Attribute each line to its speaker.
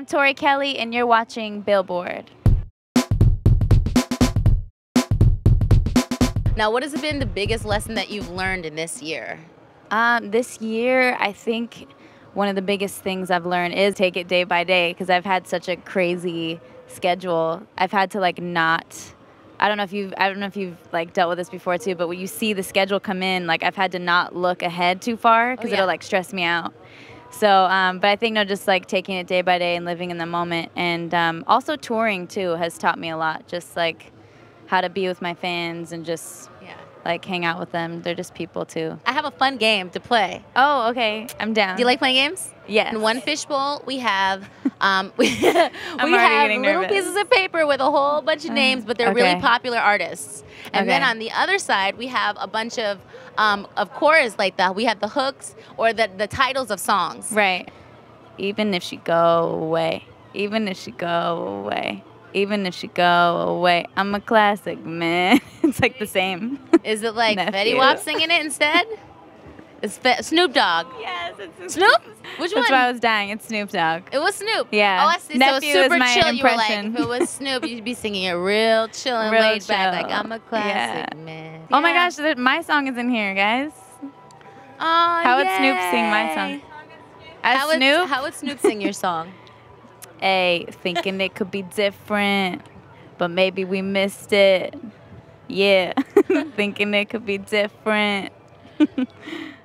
Speaker 1: I'm Tori Kelly, and you're watching Billboard.
Speaker 2: Now, what has been the biggest lesson that you've learned in this year?
Speaker 1: Um, this year, I think one of the biggest things I've learned is take it day by day because I've had such a crazy schedule. I've had to like not. I don't know if you've I don't know if you've like dealt with this before too, but when you see the schedule come in, like I've had to not look ahead too far because
Speaker 2: Oh, yeah.
Speaker 1: it'll like stress me out. So, um, but I think no, just like taking it day by day and living in the moment, and um, also touring too has taught me a lot. Just like how to be with my fans and just
Speaker 2: Yeah.
Speaker 1: Like hang out with them. They're just people too.
Speaker 2: I have a fun game to play.
Speaker 1: Oh, okay, I'm down.
Speaker 2: Do you like playing games?
Speaker 1: Yes.
Speaker 2: In one fishbowl, we have um, we, have little
Speaker 1: nervous.
Speaker 2: pieces of paper with a whole bunch of names, but they're really popular artists. And then on the other side, we have a bunch of um, of chorus like that. We have the hooks or the the titles of songs.
Speaker 1: Right. Even if she go away, even if she go away, even if she go away, I'm a classic man. it's like the same.
Speaker 2: Is it like Fetty
Speaker 1: Nephew.
Speaker 2: Wap singing it instead? It's Fe- Snoop Dogg.
Speaker 1: Yes, it's
Speaker 2: Snoop? Which one?
Speaker 1: That's
Speaker 2: one?
Speaker 1: why I was dying. It's Snoop Dogg.
Speaker 2: It was Snoop.
Speaker 1: Yeah.
Speaker 2: Oh, I see.
Speaker 1: Nephew
Speaker 2: so
Speaker 1: is
Speaker 2: super
Speaker 1: my
Speaker 2: chill. You were
Speaker 1: impression.
Speaker 2: like, if it was Snoop, you'd be singing it real chill and
Speaker 1: Real
Speaker 2: laid back, like. I'm a classic
Speaker 1: Yeah.
Speaker 2: man.
Speaker 1: Oh my gosh, my song is in here, guys.
Speaker 2: Oh,
Speaker 1: How would Snoop sing my
Speaker 2: yay.
Speaker 1: song? As
Speaker 2: How would,
Speaker 1: Snoop,
Speaker 2: how would Snoop sing your song?
Speaker 1: hey, thinking it could be different, but maybe we missed it. Yeah, thinking it could be different.